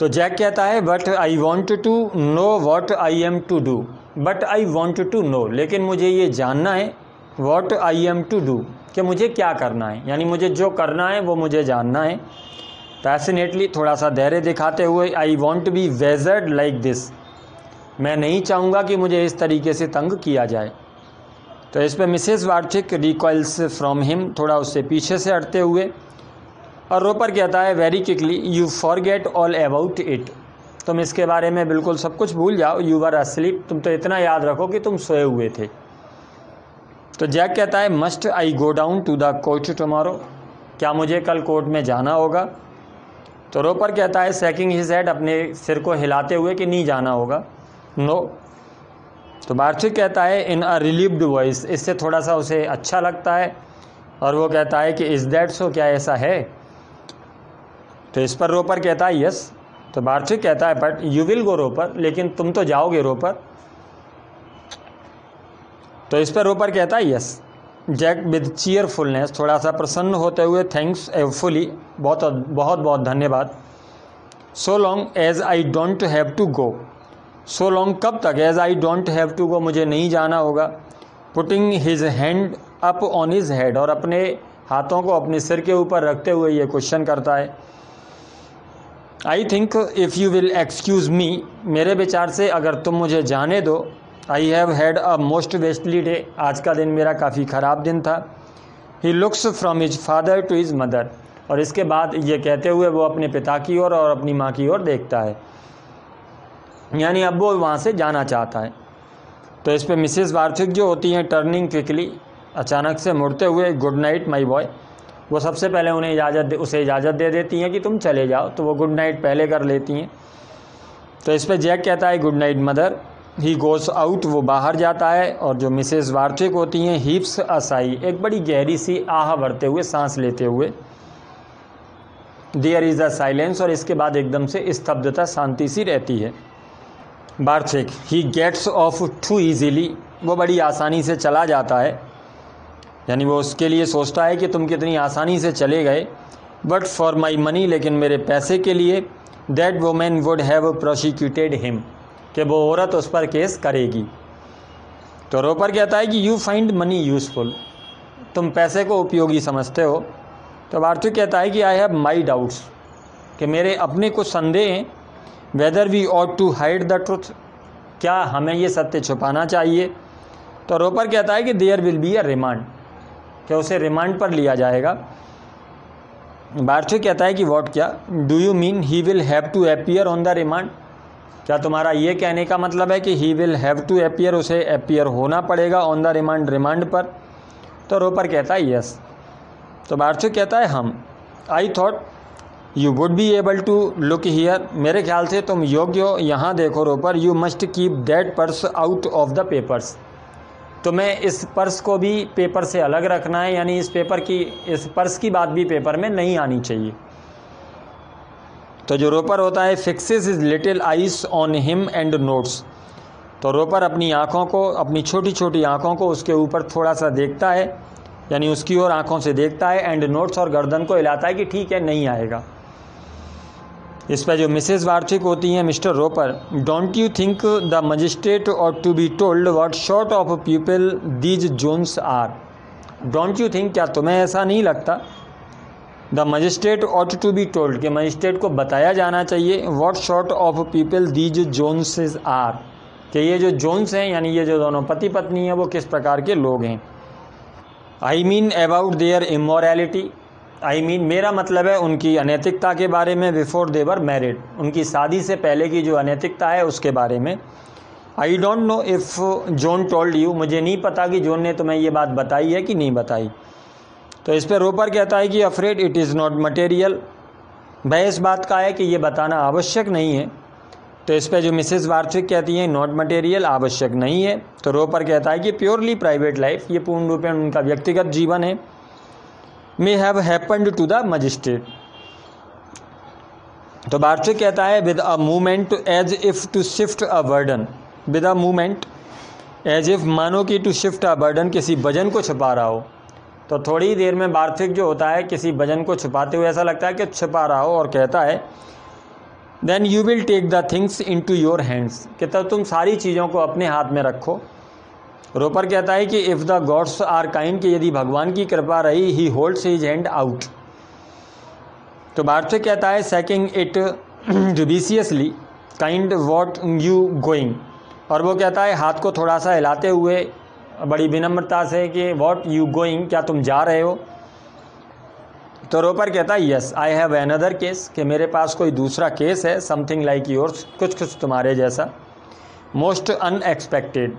तो जैक कहता है but I want to know what I am to do but I want to know लेकिन मुझे ये जानना है what I am to do कि मुझे क्या करना है। यानी मुझे जो करना है, वो मुझे जानना है। पैसिनेटली थोड़ा सा धैर्य दिखाते हुए I won't be badgered like this मैं नहीं चाहूँगा कि मुझे इस तरीके से तंग किया जाए। तो इस पर Mrs Barthwick recoils from him थोड़ा उससे पीछे से हटते हुए और रोपर कहता है very quickly you forget all about it तुम इसके बारे में बिल्कुल सब कुछ भूल जाओ। यू आर अस्लीप तुम तो इतना याद रखो कि तुम सोए हुए थे। तो जैक कहता है must I go down to the court tomorrow क्या मुझे कल कोर्ट में जाना होगा? तो रोपर कहता है सेकिंग हिज हेड अपने सिर को हिलाते हुए कि नहीं जाना होगा? नो तो बार्थिक कहता है इन अ रिलीव्ड वॉइस इससे थोड़ा सा उसे अच्छा लगता है। और वो कहता है कि इज़ दैट सो क्या ऐसा है? तो इस पर रोपर कहता है, यस. तो बार्थिक कहता है, but you will go Roper, लेकिन तुम तो जाओगे रोपर. तो इस पर रोपर कहता है, यस. जैक, विद चीयरफुलनेस थोड़ा सा प्रसन्न होते हुए, थैंक्स फुली, बहुत बहुत बहुत धन्यवाद। So long as I don't have to go. So long कब तक? As I don't have to go, मुझे नहीं जाना होगा। Putting his hand up on his head और अपने हाथों को अपने सिर के ऊपर रखते हुए ये क्वेश्चन करता है I think if you will excuse me मेरे विचार से अगर तुम मुझे जाने दो I have had a most vastly day आज का दिन मेरा काफ़ी ख़राब दिन था। He looks from his father to his mother और इसके बाद ये कहते हुए वो अपने पिता की ओर और, अपनी माँ की ओर देखता है। यानी अब वो वहाँ से जाना चाहता है। तो इस पर मिसेस वार्थिक जो होती हैं टर्निंग क्विकली अचानक से मुड़ते हुए गुड नाइट माई बॉय वो सबसे पहले उन्हें इजाज़त उसे इजाज़त दे देती हैं कि तुम चले जाओ तो वो गुड नाइट पहले कर लेती हैं। तो इस पर जैक कहता है good night mother he goes out वो बाहर जाता है और जो मिसेस वार्थिक होती हैं हीप्स असाई एक बड़ी गहरी सी आह भरते हुए सांस लेते हुए। देयर इज़ अ साइलेंस और इसके बाद एकदम से स्तब्धता, शांति सी रहती है। Barthwick he gets off too easily वो बड़ी आसानी से चला जाता है। यानी वो उसके लिए सोचता है कि तुम कितनी आसानी से चले गए। बट फॉर माई मनी लेकिन मेरे पैसे के लिए that women would have prosecuted him कि वो औरत उस पर केस करेगी। तो रोपर कहता है कि यू फाइंड मनी यूज़फुल तुम पैसे को उपयोगी समझते हो। तो वार्थिक कहता है कि आई हैव माई डाउट्स कि मेरे अपने कुछ संदेह हैं whether we ought to hide the truth क्या हमें ये सत्य छुपाना चाहिए? तो रोपर कहता है कि there will be a remand कि उसे रिमांड पर लिया जाएगा। बार्थू कहता है कि वॉट क्या? Do you mean he will have to appear on the remand क्या तुम्हारा ये कहने का मतलब है कि he will have to appear उसे अपियर होना पड़ेगा ऑन द रिमांड रिमांड पर? तो रोपर कहता है यस तो बार्थू कहता है हम। I thought you would be able to look here मेरे ख्याल से तुम योग्य हो। यहाँ देखो Roper you must keep that purse out of the papers तो मैं इस पर्स को भी पेपर से अलग रखना है, यानी इस पेपर की, इस पर्स की बात भी पेपर में नहीं आनी चाहिए। तो जो रोपर होता है fixes his little eyes on him and notes तो रोपर अपनी आँखों को, अपनी छोटी छोटी आँखों को उसके ऊपर थोड़ा सा देखता है, यानी उसकी ओर आँखों से देखता है एंड नोट्स और गर्दन को हिलाता है कि ठीक है, नहीं आएगा। इस पर जो मिसेज वार्थिक होती हैं, Mr Roper don't you think the magistrate ought to be told what sort of people these Jones are don't you think क्या तुम्हें ऐसा नहीं लगता? The magistrate ought to be told कि मजिस्ट्रेट को बताया जाना चाहिए what sort of people these Jones are कि ये जो जोन्स हैं, यानी ये जो दोनों पति पत्नी हैं, वो किस प्रकार के लोग हैं? I mean about their immorality I I mean mean, मेरा मतलब है उनकी अनैतिकता के बारे में बिफोर देवर मैरिड उनकी शादी से पहले की जो अनैतिकता है उसके बारे में। I don't know if Jones told you मुझे नहीं पता कि जोन ने तुम्हें ये बात बताई है कि नहीं बताई। तो इस पर रोपर कहता है कि afraid it is not material भय इस बात का है कि ये बताना आवश्यक नहीं है। तो इस पर जो मिसेस वार्थिक कहती हैं नॉट मटेरियल आवश्यक नहीं है। तो रोपर कहता है कि प्योरली प्राइवेट लाइफ ये पूर्ण रूप में उनका व्यक्तिगत जीवन है। May have happened to the magistrate तो बार्थिक कहता है with a movement as if to shift a burden with a movement as if मानो कि टू शिफ्ट अ बर्डन किसी वज़न को छुपा रहा हो। तो थोड़ी देर में बार्थिक जो होता है, किसी वज़न को छुपाते हुए ऐसा लगता है कि छुपा रहा हो और कहता है then you will take the things into your hands कि तब तुम सारी चीज़ों को अपने हाथ में रखो। रोपर कहता है कि if the gods are kind कि यदि भगवान की कृपा रही he holds his hand out तो बार्थवे कहता है shaking it judiciously kind what you going और वो कहता है, हाथ को थोड़ा सा हिलाते हुए, बड़ी विनम्रता से कि वॉट यू गोइंग क्या तुम जा रहे हो? तो रोपर कहता है yes I have another case कि मेरे पास कोई दूसरा केस है समथिंग लाइक योर्स कुछ कुछ तुम्हारे जैसा. मोस्ट अनएक्सपेक्टेड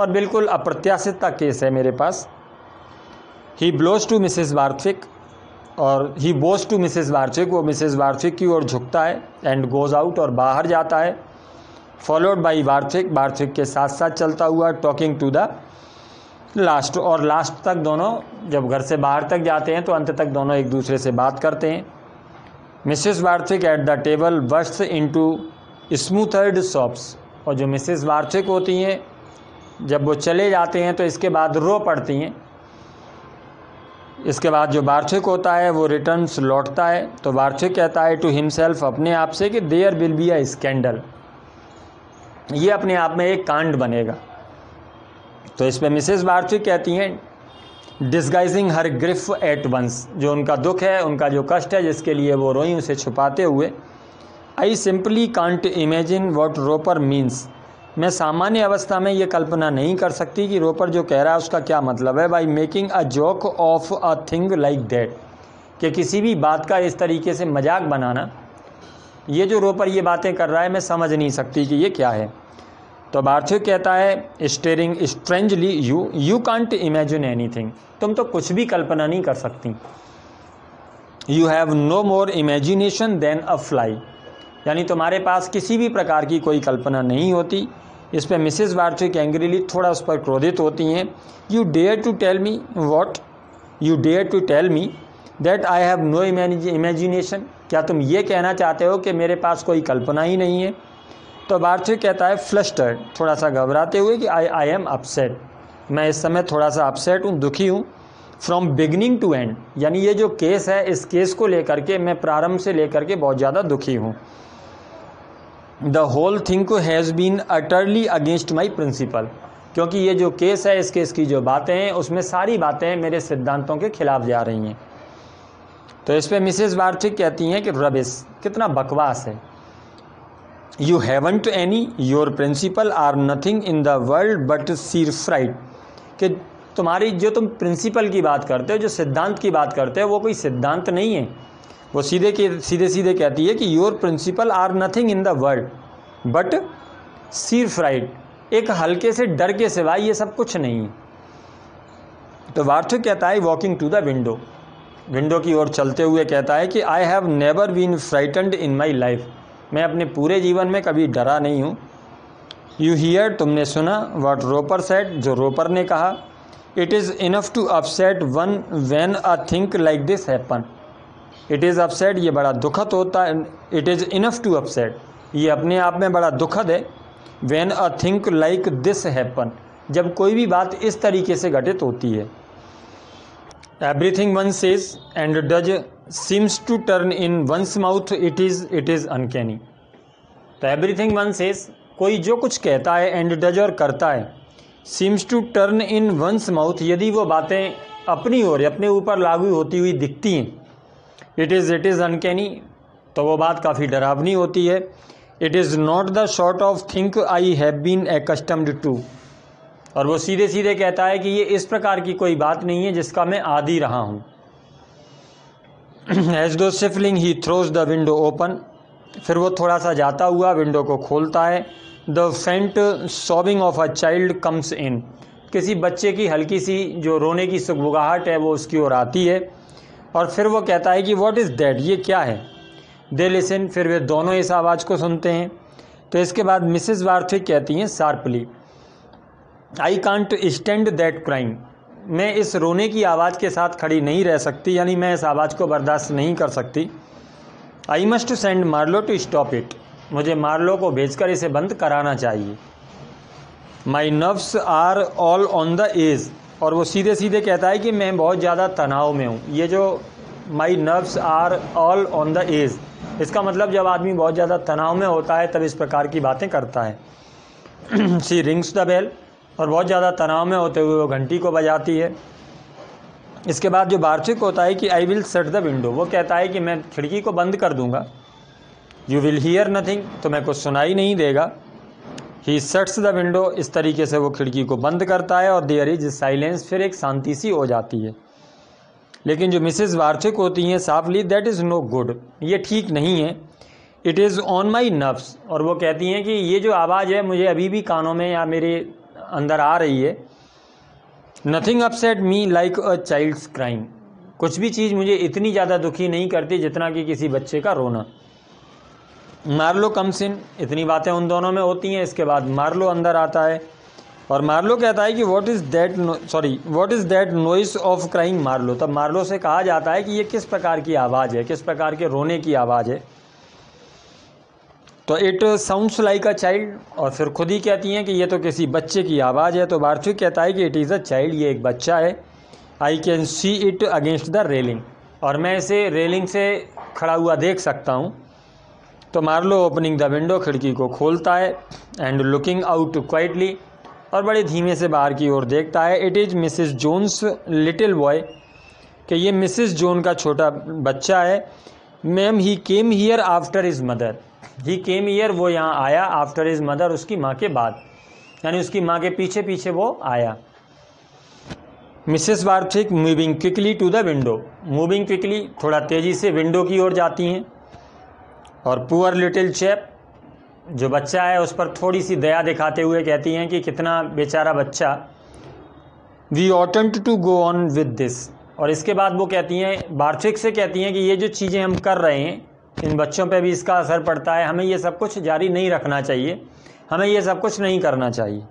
और बिल्कुल अप्रत्याशित केस है मेरे पास। ही ब्लोज टू मिसेस वार्थिक और ही बोज टू मिसेस वार्थिक वो मिसेस वार्थिक की ओर झुकता है एंड गोज़ आउट और बाहर जाता है। फॉलोड बाई वार्थिक वार्थिक के साथ साथ चलता हुआ टॉकिंग टू द लास्ट और लास्ट तक दोनों जब घर से बाहर तक जाते हैं तो अंत तक दोनों एक दूसरे से बात करते हैं। Mrs Barthwick at the table verse into smothered sobs और जो मिसेस वार्थिक होती हैं जब वो चले जाते हैं तो इसके बाद रो पड़ती हैं। इसके बाद जो वार्षिक होता है, वो रिटर्न्स लौटता है। तो वार्षिक कहता है टू हिमसेल्फ अपने आप से कि there will be a scandal ये अपने आप में एक कांड बनेगा। तो इस पर मिसेस वार्षिक कहती हैं disguising her grief at once जो उनका दुख है, उनका जो कष्ट है, जिसके लिए वो रोई उसे छुपाते हुए। I simply can't imagine what Roper means मैं सामान्य अवस्था में ये कल्पना नहीं कर सकती कि रोपर जो कह रहा है उसका क्या मतलब है by making a joke of a thing like that कि किसी भी बात का इस तरीके से मज़ाक बनाना, ये जो रोपर ये बातें कर रहा है, मैं समझ नहीं सकती कि ये क्या है। तो बार्थिक कहता है staring strangely you you can't imagine anything तुम तो कुछ भी कल्पना नहीं कर सकती। You have no more imagination than a fly यानी तुम्हारे पास किसी भी प्रकार की कोई कल्पना नहीं होती। इस पर मिसेस वार्थिक एंग्रीली थोड़ा उस पर क्रोधित होती हैं। You dare to tell me what you dare to tell me that I have no imagination क्या तुम ये कहना चाहते हो कि मेरे पास कोई कल्पना ही नहीं है? तो वार्थिक कहता है फ्लस्टर्ड थोड़ा सा घबराते हुए कि आई आई एम अपसेट मैं इस समय थोड़ा सा अपसेट हूँ, दुखी हूँ। फ्रॉम बिगनिंग टू एंड यानी ये जो केस है, इस केस को लेकर के, मैं प्रारंभ से लेकर के बहुत ज़्यादा दुखी हूँ। The whole thing has been utterly against my principle क्योंकि ये जो केस है, इस केस की जो बातें हैं, उसमें सारी बातें मेरे सिद्धांतों के खिलाफ जा रही हैं। तो इस पर मिसेज वार्थिक कहती हैं कि रबिस कितना बकवास है। You haven't any your principle are nothing in the world but sheer fright कि तुम्हारी, जो तुम प्रिंसिपल की बात करते हो, जो सिद्धांत की बात करते हो, वो कोई सिद्धांत नहीं है। वो सीधे के, सीधे सीधे कहती है कि your principle are nothing in the world but sheer fright एक हल्के से डर के सिवाय ये सब कुछ नहीं। है तो वार्थक कहता है walking to the window window की ओर चलते हुए कहता है कि I have never been frightened in my life मैं अपने पूरे जीवन में कभी डरा नहीं हूँ। यू हीयर तुमने सुना वॉट रोपर सेट जो रोपर ने कहा. It is enough to upset one when a thing like this happen it is upset ये बड़ा दुखद होता है it is enough to upset ये अपने आप में बड़ा दुखद है। When a thing like this happen जब कोई भी बात इस तरीके से घटित होती है। Everything one says and does seems to turn in one's mouth it is it is uncanny तो एवरीथिंग वन सेज कोई जो कुछ कहता है एंड डज और करता है seems to turn in one's mouth यदि वो बातें अपनी ओर अपने ऊपर लागू होती हुई दिखती हैं it is it is uncanny तो वो बात काफ़ी डरावनी होती है। It is not the sort of thing I have been accustomed to और वो सीधे सीधे कहता है कि ये इस प्रकार की कोई बात नहीं है जिसका मैं आदि रहा हूँ। As though stifling he throws the window open फिर वो थोड़ा सा जाता हुआ विंडो को खोलता है। The faint sobbing of a child comes in किसी बच्चे की हल्की सी जो रोने की सुखबुगाहट है वो उसकी ओर आती है। और फिर वो कहता है कि वॉट इज़ दैट ये क्या है? दे लिसन फिर वे दोनों इस आवाज़ को सुनते हैं। तो इसके बाद मिसेस वार्थिक कहती हैं sharply I can't stand that crying मैं इस रोने की आवाज़ के साथ खड़ी नहीं रह सकती, यानी मैं इस आवाज़ को बर्दाश्त नहीं कर सकती। I must send Marlow to stop it मुझे मार्लो को भेजकर इसे बंद कराना चाहिए। My nerves are all on the edge और वो सीधे सीधे कहता है कि मैं बहुत ज़्यादा तनाव में हूँ। ये जो my nerves are all on the edge इसका मतलब जब आदमी बहुत ज़्यादा तनाव में होता है, तब इस प्रकार की बातें करता है। सी रिंग्स द बेल और बहुत ज़्यादा तनाव में होते हुए वो घंटी को बजाती है। इसके बाद जो वार्षिक होता है कि I will shut the window वो कहता है कि मैं खिड़की को बंद कर दूँगा। यू विल हीयर नथिंग तो मैं कुछ सुनाई नहीं देगा। ही सेट्स द विंडो इस तरीके से वो खिड़की को बंद करता है और देयर इज़ साइलेंस फिर एक शांति सी हो जाती है। लेकिन जो मिसेज वार्षिक होती हैं sharply that is no good ये ठीक नहीं है। It is on my nerves और वो कहती हैं कि ये जो आवाज़ है, मुझे अभी भी कानों में या मेरे अंदर आ रही है। Nothing upset me like a child's crying कुछ भी चीज़ मुझे इतनी ज़्यादा दुखी नहीं करती जितना कि किसी बच्चे का रोना। मार्लो कम्स इन इतनी बातें उन दोनों में होती हैं, इसके बाद मार्लो अंदर आता है। और मार्लो कहता है कि what is that sorry what is that noise of crying Marlow तब मार्लो से कहा जाता है कि ये किस प्रकार की आवाज़ है, किस प्रकार के रोने की आवाज़ है। तो it sounds like a child और फिर खुद ही कहती हैं कि ये तो किसी बच्चे की आवाज़ है तो वार्षिक कहता है कि इट इज़ अ चाइल्ड ये एक बच्चा है। I can see it against the railing और मैं इसे रेलिंग से खड़ा हुआ देख सकता हूँ। तो मार्लो ओपनिंग द विंडो खिड़की को खोलता है एंड लुकिंग आउट क्वाइटली और बड़े धीमे से बाहर की ओर देखता है। It is Mrs Jones little boy कि ये मिसिस जोन का छोटा बच्चा है। Ma'am he came here after his mother he came here वो यहाँ आया आफ्टर इज़ मदर उसकी माँ के बाद। यानी उसकी माँ के पीछे पीछे वो आया। Mrs Barthwick moving quickly to the window moving quickly थोड़ा तेज़ी से विंडो की ओर जाती हैं। और पुअर लिटिल चैप जो बच्चा है, उस पर थोड़ी सी दया दिखाते हुए कहती हैं कि कितना बेचारा बच्चा। We oughtn't to go on with this और इसके बाद वो कहती हैं वार्षिक से कहती हैं कि ये जो चीज़ें हम कर रहे हैं, इन बच्चों पे भी इसका असर पड़ता है। हमें ये सब कुछ जारी नहीं रखना चाहिए। हमें ये सब कुछ नहीं करना चाहिए।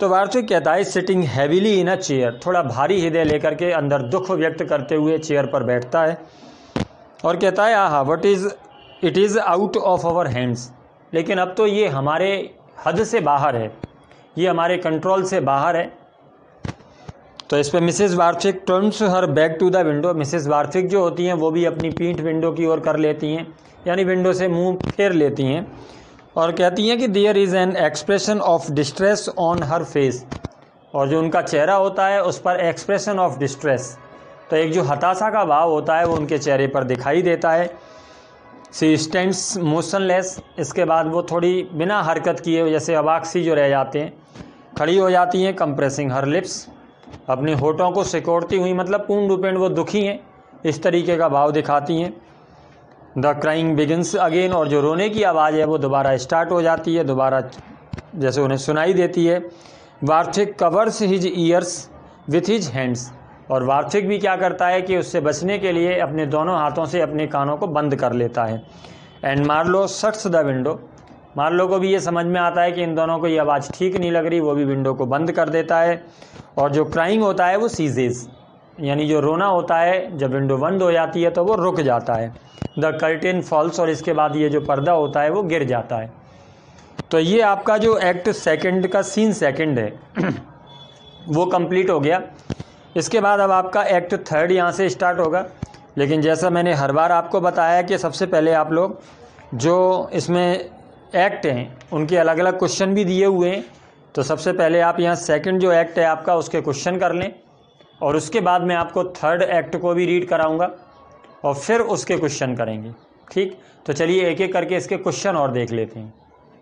तो वार्षिक कहता है sitting heavily in a chair थोड़ा भारी हृदय लेकर के अंदर दुख व्यक्त करते हुए चेयर पर बैठता है। और कहता है, aha what is it is out of our hands लेकिन अब तो ये हमारे हद से बाहर है। ये हमारे कंट्रोल से बाहर है। तो इस पर Mrs Barthwick turns her back to the window Mrs Barthwick जो होती हैं, वो भी अपनी पीठ विंडो की ओर कर लेती हैं। यानी विंडो से मुँह फेर लेती हैं। और कहती हैं कि there is an expression of distress on her face और जो उनका चेहरा होता है, उस पर एक्सप्रेशन ऑफ़ डिस्ट्रेस तो एक जो हताशा का भाव होता है, वो उनके चेहरे पर दिखाई देता है। सी स्टैंड्स मोशनलेस, इसके बाद वो थोड़ी बिना हरकत किए, जैसे अबाक सी जो रह जाते हैं, खड़ी हो जाती हैं कंप्रेसिंग हर लिप्स अपने होठों को सिकोड़ती हुई मतलब पूर्ण रूपेण वो दुखी हैं, इस तरीके का भाव दिखाती हैं। द क्राइंग बिगिनस अगेन और जो रोने की आवाज़ है, वो दोबारा स्टार्ट हो जाती है, दोबारा जैसे उन्हें सुनाई देती है। Barthwick covers his ears with his hands और वार्षिक भी क्या करता है कि उससे बचने के लिए अपने दोनों हाथों से अपने कानों को बंद कर लेता है। And Marlow shuts the window Marlow को भी ये समझ में आता है कि इन दोनों को ये आवाज़ ठीक नहीं लग रही, वो भी विंडो को बंद कर देता है। और जो क्राइंग होता है वो सीजेज यानी जो रोना होता है, जब विंडो बंद हो जाती है तो वो रुक जाता है। द कर्टेन फॉल्स और इसके बाद ये जो पर्दा होता है वो गिर जाता है। तो ये आपका जो एक्ट सेकंड का सीन सेकंड है, वो कंप्लीट हो गया। इसके बाद अब आपका एक्ट थर्ड यहाँ से स्टार्ट होगा। लेकिन जैसा मैंने हर बार आपको बताया कि सबसे पहले आप लोग जो इसमें एक्ट हैं, उनके अलग अलग क्वेश्चन भी दिए हुए हैं। तो सबसे पहले आप यहाँ सेकंड जो एक्ट है आपका, उसके क्वेश्चन कर लें। और उसके बाद मैं आपको थर्ड एक्ट को भी रीड कराऊँगा और फिर उसके क्वेश्चन करेंगे। ठीक? तो चलिए एक एक करके इसके क्वेश्चन और देख लेते हैं।